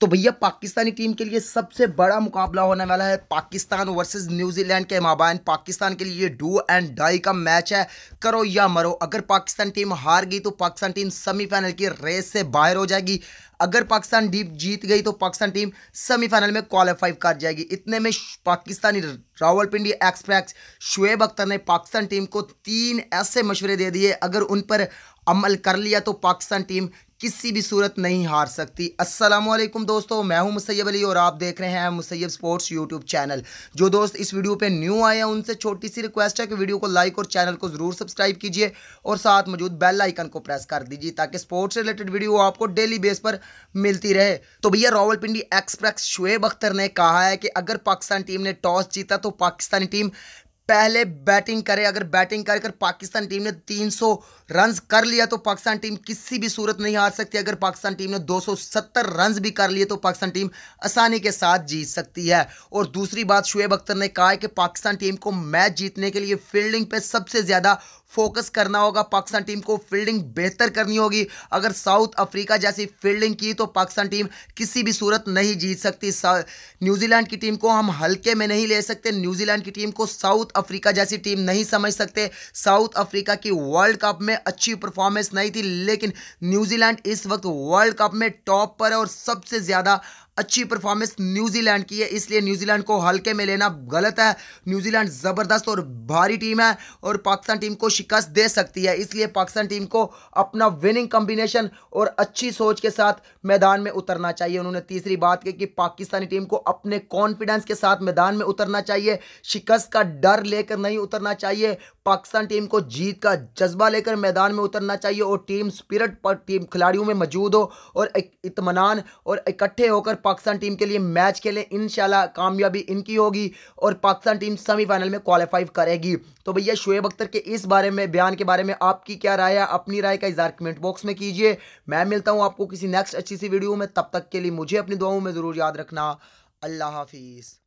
तो भैया, पाकिस्तानी टीम के लिए सबसे बड़ा मुकाबला होने वाला है पाकिस्तान वर्सेस न्यूजीलैंड के माबाइन पाकिस्तान के लिए डू एंड डाई का मैच है, करो या मरो। अगर पाकिस्तान टीम हार गई तो पाकिस्तान टीम सेमीफाइनल की रेस से बाहर हो जाएगी। अगर पाकिस्तान डीप जीत गई तो पाकिस्तान टीम सेमीफाइनल में क्वालिफाई कर जाएगी। इतने में पाकिस्तानी रावलपिंडी एक्सप्रेस शुएब अख्तर ने पाकिस्तान टीम को तीन ऐसे मशवरे दे दिए। अगर उन पर अमल कर लिया तो पाकिस्तान टीम किसी भी सूरत नहीं हार सकती। वालेकुम दोस्तों, मैं हूँ मुसैब अली और आप देख रहे हैं मुसैब स्पोर्ट्स यूट्यूब चैनल। जो दोस्त इस वीडियो पे न्यू आए हैं, उनसे छोटी सी रिक्वेस्ट है कि वीडियो को लाइक और चैनल को ज़रूर सब्सक्राइब कीजिए और साथ मौजूद बेल आइकन को प्रेस कर दीजिए ताकि स्पोर्ट्स रिलेटेड वीडियो आपको डेली बेस पर मिलती रहे। तो भैया, रावलपिंडी एक्सप्रेस शुएब अख्तर ने कहा है कि अगर पाकिस्तान टीम ने टॉस जीता तो पाकिस्तानी टीम पहले बैटिंग करे, अगर बैटिंग कर कर पाकिस्तान टीम ने 300 रन्स कर लिया तो पाकिस्तान टीम किसी भी सूरत नहीं हार सकती। अगर पाकिस्तान टीम ने 270 रन्स भी कर लिए तो पाकिस्तान टीम आसानी के साथ जीत सकती है। और दूसरी बात, शुएब अख्तर ने कहा है कि पाकिस्तान टीम को मैच जीतने के लिए फील्डिंग पे सबसे ज़्यादा फोकस करना होगा। पाकिस्तान टीम को फील्डिंग बेहतर करनी होगी। अगर साउथ अफ्रीका जैसी फील्डिंग की तो पाकिस्तान टीम किसी भी सूरत नहीं जीत सकती। न्यूजीलैंड की टीम को हम हल्के में नहीं ले सकते। न्यूजीलैंड की टीम को साउथ अफ्रीका जैसी टीम नहीं समझ सकते। साउथ अफ्रीका की वर्ल्ड कप में अच्छी परफॉर्मेंस नहीं थी, लेकिन न्यूजीलैंड इस वक्त वर्ल्ड कप में टॉप पर है और सबसे ज़्यादा अच्छी परफॉर्मेंस न्यूजीलैंड की है, इसलिए न्यूजीलैंड को हल्के में लेना गलत है। न्यूजीलैंड ज़बरदस्त और भारी टीम है और पाकिस्तान टीम को शिकस्त दे सकती है, इसलिए पाकिस्तान टीम को अपना विनिंग कॉम्बिनेशन और अच्छी सोच के साथ मैदान में उतरना चाहिए। उन्होंने तीसरी बात की कि पाकिस्तानी टीम को अपने कॉन्फिडेंस के साथ मैदान में उतरना चाहिए, शिकस्त का डर लेकर नहीं उतरना चाहिए। पाकिस्तान टीम को जीत का जज्बा लेकर मैदान में उतरना चाहिए और टीम स्पिरिट पर टीम खिलाड़ियों में मौजूद हो और इतमान और इकट्ठे होकर पाकिस्तान टीम के लिए मैच खेलें इन कामयाबी इनकी होगी और पाकिस्तान टीम सेमीफाइनल में क्वालिफाई करेगी। तो भैया, शुएब अख्तर के इस बारे में, बयान के बारे में आपकी क्या राय है? अपनी राय का इजहार कमेंट बॉक्स में कीजिए। मैं मिलता हूँ आपको किसी नेक्स्ट अच्छी सी वीडियो में। तब तक के लिए मुझे अपनी दुआओं में ज़रूर याद रखना। अल्लाह हाफिज़।